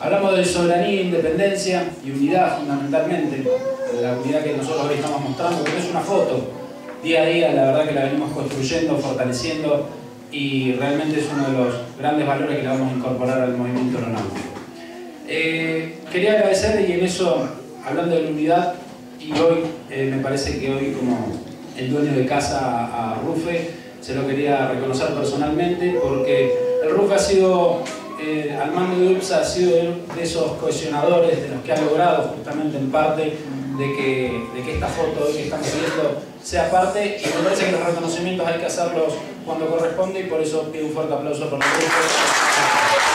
Hablamos de soberanía, independencia y unidad fundamentalmente, la unidad que nosotros hoy estamos mostrando, porque es una foto, día a día la verdad que la venimos construyendo, fortaleciendo y realmente es uno de los grandes valores que le vamos a incorporar al movimiento aeronáutico. Eh, quería agradecer y en eso, hablando de la unidad, y hoy eh, me parece que hoy como el dueño de casa a Rufe, se lo quería reconocer personalmente porque el Rufe ha sido eh, al mando de UPSA ha sido de esos cohesionadores de los que ha logrado justamente en parte de que, de que esta foto que estamos viendo sea parte y me parece que los reconocimientos hay que hacerlos cuando corresponde y por eso pido un fuerte aplauso por el grupo.